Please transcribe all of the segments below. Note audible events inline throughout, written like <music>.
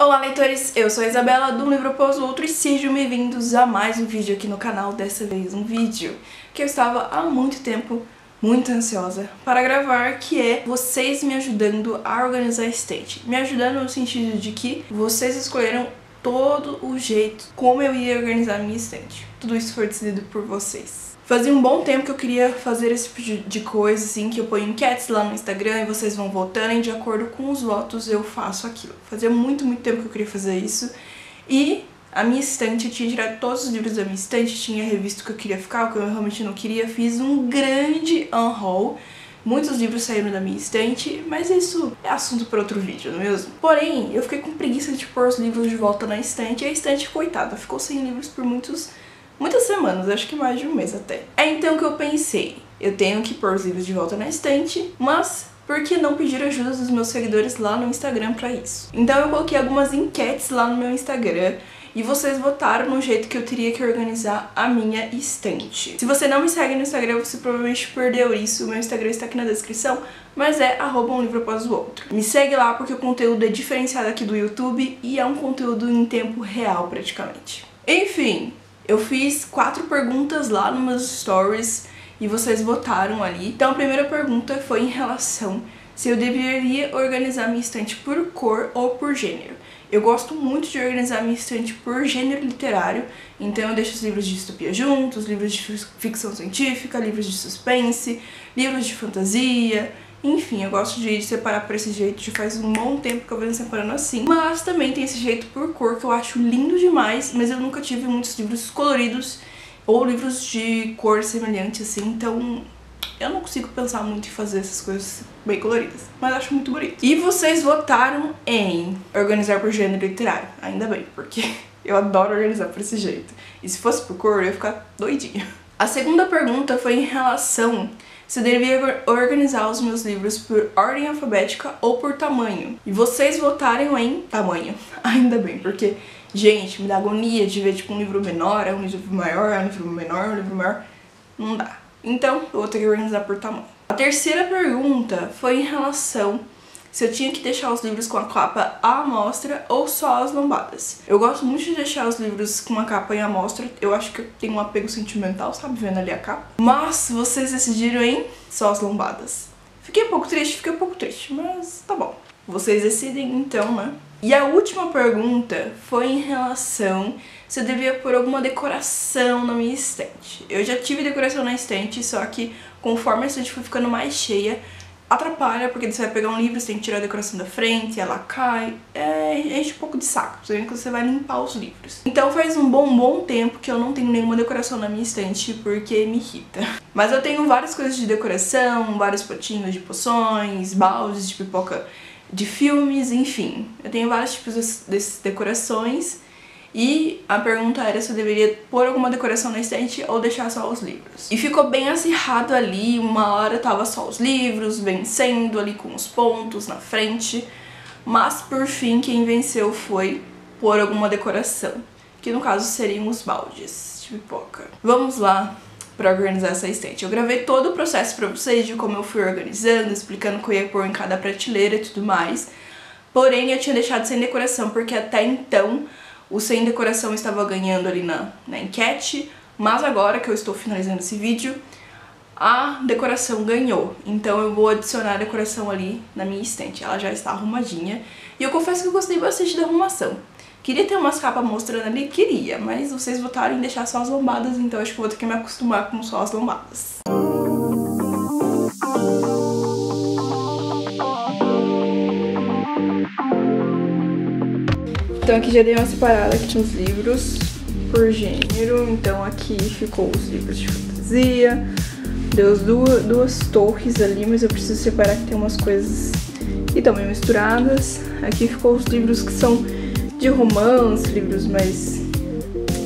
Olá leitores, eu sou a Isabela do Livro Após o Outro e sejam bem-vindos a mais um vídeo aqui no canal, dessa vez um vídeo que eu estava há muito tempo muito ansiosa para gravar, que é vocês me ajudando a organizar a estante. Me ajudando no sentido de que vocês escolheram todo o jeito como eu ia organizar minha estante. Tudo isso foi decidido por vocês. Fazia um bom tempo que eu queria fazer esse tipo de coisa, assim, que eu ponho enquetes lá no Instagram e vocês vão votando e de acordo com os votos eu faço aquilo. Fazia muito, muito tempo que eu queria fazer isso. E a minha estante, eu tinha tirado todos os livros da minha estante, tinha revisto o que eu queria ficar, o que eu realmente não queria. Fiz um grande unhaul. Muitos livros saíram da minha estante, mas isso é assunto para outro vídeo, não é mesmo? Porém, eu fiquei com preguiça de pôr os livros de volta na estante e a estante, coitada, ficou sem livros por muitos muitas semanas, acho que mais de um mês até. É então que eu pensei, eu tenho que pôr os livros de volta na estante, mas por que não pedir ajuda dos meus seguidores lá no Instagram para isso? Então eu coloquei algumas enquetes lá no meu Instagram e vocês votaram no jeito que eu teria que organizar a minha estante. Se você não me segue no Instagram, você provavelmente perdeu isso. O meu Instagram está aqui na descrição, mas é arroba um livro após o outro. Me segue lá porque o conteúdo é diferenciado aqui do YouTube e é um conteúdo em tempo real praticamente. Enfim, eu fiz quatro perguntas lá nos meus stories e vocês votaram ali. Então a primeira pergunta foi em relação se eu deveria organizar minha estante por cor ou por gênero. Eu gosto muito de organizar minha estante por gênero literário, então eu deixo os livros de distopia juntos, livros de ficção científica, livros de suspense, livros de fantasia, enfim, eu gosto de separar por esse jeito, já faz um bom tempo que eu venho separando assim. Mas também tem esse jeito por cor que eu acho lindo demais, mas eu nunca tive muitos livros coloridos ou livros de cor semelhante assim, então eu não consigo pensar muito em fazer essas coisas bem coloridas, mas acho muito bonito. E vocês votaram em organizar por gênero literário, ainda bem, porque <laughs> eu adoro organizar por esse jeito. E se fosse por cor, eu ia ficar doidinha. A segunda pergunta foi em relação se eu organizar os meus livros por ordem alfabética ou por tamanho. E vocês votaram em tamanho. <laughs> Ainda bem, porque, gente, me dá agonia de ver tipo um livro menor, é um livro maior, é um livro menor, é um livro maior. Não dá. Então, eu vou ter que organizar por tamanho. A terceira pergunta foi em relação se eu tinha que deixar os livros com a capa à amostra ou só as lombadas. Eu gosto muito de deixar os livros com a capa em amostra, eu acho que eu tenho um apego sentimental, sabe, vendo ali a capa. Mas vocês decidiram em só as lombadas. Fiquei um pouco triste, fiquei um pouco triste, mas tá bom. Vocês decidem então, né? E a última pergunta foi em relação se eu devia pôr alguma decoração na minha estante. Eu já tive decoração na estante, só que conforme a estante foi ficando mais cheia, atrapalha, porque você vai pegar um livro, você tem que tirar a decoração da frente, ela cai, é, enche um pouco de saco, principalmente quando você vai limpar os livros. Então faz um bom, bom tempo que eu não tenho nenhuma decoração na minha estante, porque me irrita. Mas eu tenho várias coisas de decoração, vários potinhos de poções, baldes de pipoca de filmes, enfim. Eu tenho vários tipos dessas decorações e a pergunta era se eu deveria pôr alguma decoração na estante ou deixar só os livros. E ficou bem acirrado ali, uma hora tava só os livros vencendo ali com os pontos na frente, mas por fim quem venceu foi pôr alguma decoração, que no caso seriam os baldes de pipoca. Vamos lá para organizar essa estante. Eu gravei todo o processo para vocês de como eu fui organizando, explicando o que eu ia pôr em cada prateleira e tudo mais. Porém, eu tinha deixado sem decoração porque até então o sem decoração estava ganhando ali na, na enquete, mas agora que eu estou finalizando esse vídeo, a decoração ganhou. Então eu vou adicionar a decoração ali na minha estante. Ela já está arrumadinha. E eu confesso que eu gostei bastante da arrumação. Queria ter umas capas mostrando ali? Queria, mas vocês votaram em deixar só as lombadas, então acho que vou ter que me acostumar com só as lombadas. Então aqui já dei uma separada aqui nos livros por gênero. Então aqui ficou os livros de fantasia. Deu duas, duas torres ali, mas eu preciso separar que tem umas coisas que estão meio misturadas. Aqui ficou os livros que são de romance, livros mais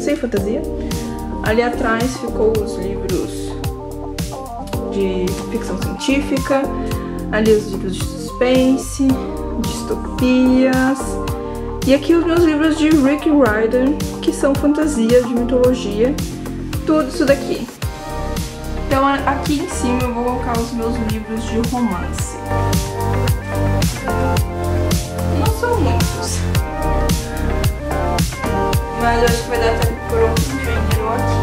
sem fantasia. Ali atrás ficou os livros de ficção científica. Ali os livros de suspense, distopias e aqui os meus livros de Rick Ryder, que são fantasias de mitologia, tudo isso daqui. Então aqui em cima eu vou colocar os meus livros de romance. Não são muitos. Mas eu acho que vai dar tempo por um gênero aqui.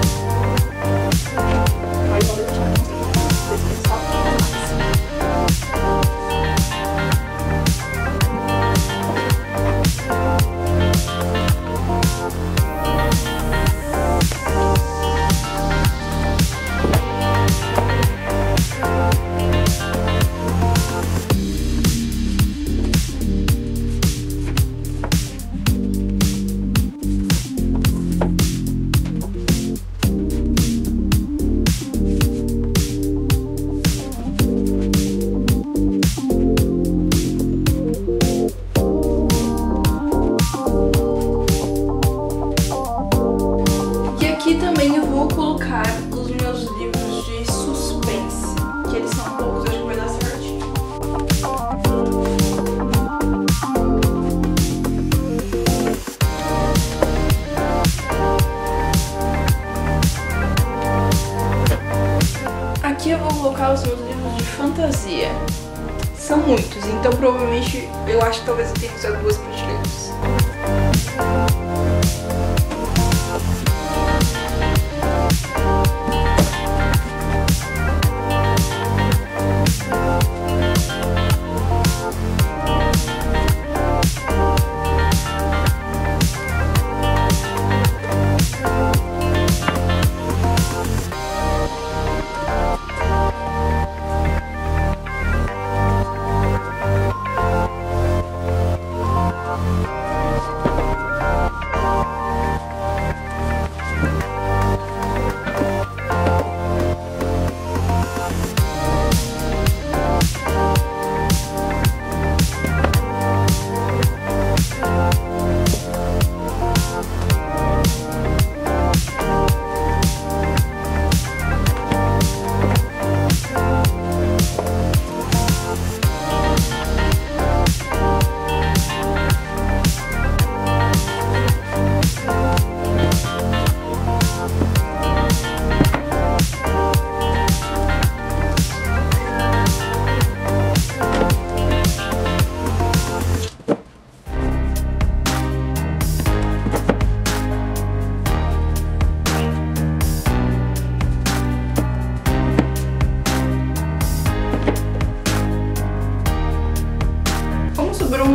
os meus livros de fantasia. São muitos, então provavelmente eu acho que talvez eu tenha usado duas prateleiras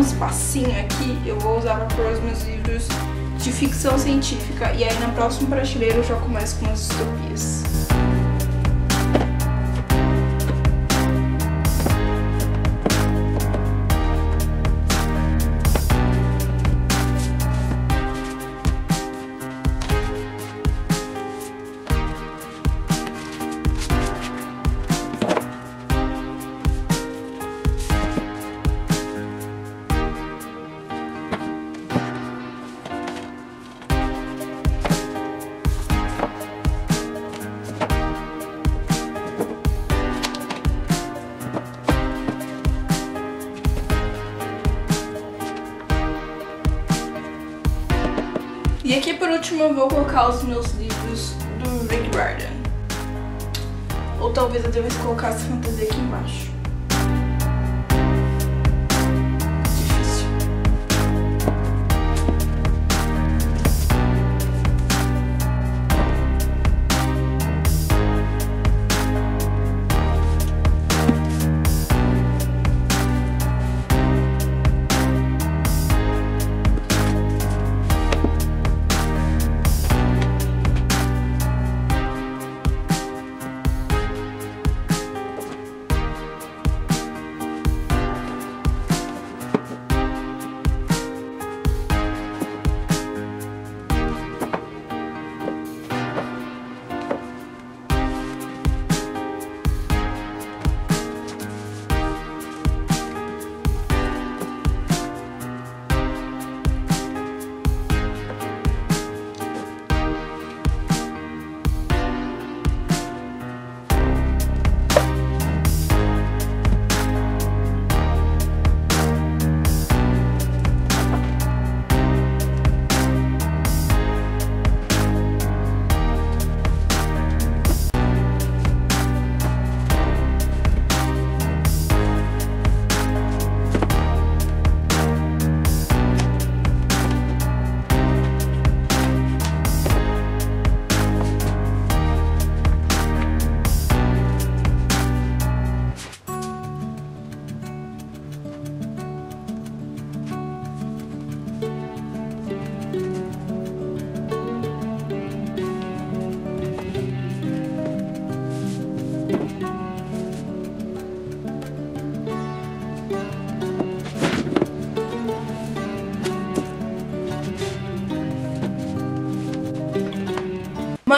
espacinho aqui, eu vou usar para os meus livros de ficção científica. E aí na próxima prateleira eu já começo com as distopias. E aqui por último eu vou colocar os meus livros do Rick Riordan. Ou talvez eu devesse colocar essa fantasia aqui embaixo.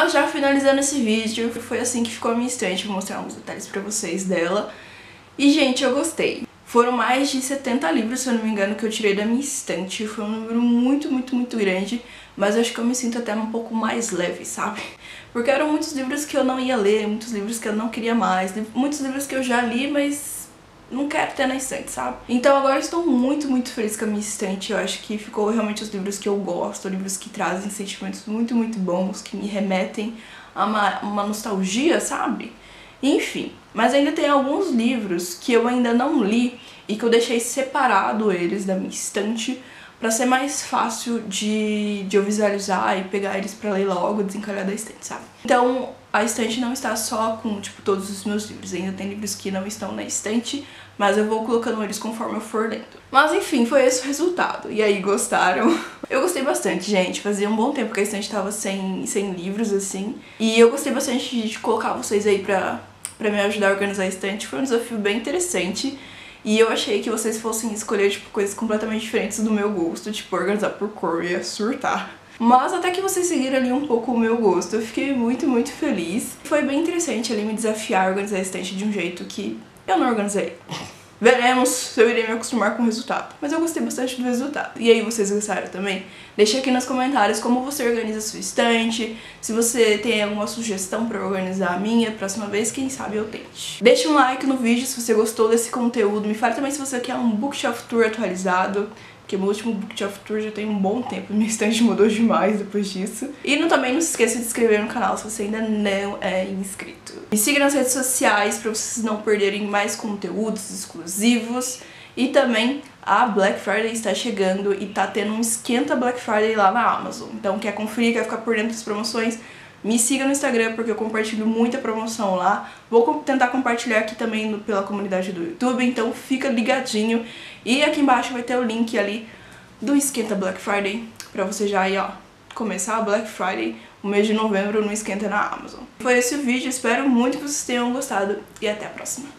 Mas já finalizando esse vídeo, foi assim que ficou a minha estante. Vou mostrar uns detalhes pra vocês dela. E, gente, eu gostei. Foram mais de 70 livros, se eu não me engano, que eu tirei da minha estante. Foi um número muito, muito, muito grande. Mas acho que eu me sinto até um pouco mais leve, sabe? Porque eram muitos livros que eu não ia ler, muitos livros que eu não queria mais. Muitos livros que eu já li, mas não quero ter na estante, sabe? Então agora estou muito, muito feliz com a minha estante. Eu acho que ficou realmente os livros que eu gosto, livros que trazem sentimentos muito, muito bons, que me remetem a uma, uma nostalgia, sabe? Enfim, Mas ainda tem alguns livros que eu ainda não li e que eu deixei separado eles da minha estante para ser mais fácil de, de eu visualizar e pegar eles para ler logo, desencalhar da estante, sabe? Então, a estante não está só com, tipo, todos os meus livros. Ainda tem livros que não estão na estante, mas eu vou colocando eles conforme eu for lendo. Mas enfim, foi esse o resultado. E aí, gostaram? <laughs> Eu gostei bastante, gente. Fazia um bom tempo que a estante tava sem, sem livros, assim. E eu gostei bastante de colocar vocês aí pra, pra me ajudar a organizar a estante. Foi um desafio bem interessante. E eu achei que vocês fossem escolher, tipo, coisas completamente diferentes do meu gosto, tipo, organizar por cor, ia surtar. Mas até que vocês seguiram ali um pouco o meu gosto, eu fiquei muito, muito feliz. Foi bem interessante ali me desafiar a organizar a estante de um jeito que eu não organizei. Veremos se eu irei me acostumar com o resultado. Mas eu gostei bastante do resultado. E aí, vocês gostaram também? Deixe aqui nos comentários como você organiza a sua estante, se você tem alguma sugestão para organizar a minha, próxima vez, quem sabe eu tente. Deixe um like no vídeo se você gostou desse conteúdo. Me fale também se você quer um bookshelf tour atualizado porque meu último Bookshelf Tour já tem um bom tempo, <laughs> minha estante mudou demais depois disso. E não, também não se esqueça de se inscrever no canal se você ainda não é inscrito. Me siga nas redes sociais para vocês não perderem mais conteúdos exclusivos. E também a Black Friday está chegando e tá tendo um esquenta Black Friday lá na Amazon. Então quer conferir, quer ficar por dentro das promoções, me siga no Instagram porque eu compartilho muita promoção lá. Vou tentar compartilhar aqui também no, pela comunidade do YouTube, então fica ligadinho. E aqui embaixo vai ter o link ali do Esquenta Black Friday pra você já aí, ó, começar a Black Friday, o mês de novembro no Esquenta na Amazon. Foi esse o vídeo, espero muito que vocês tenham gostado e até a próxima.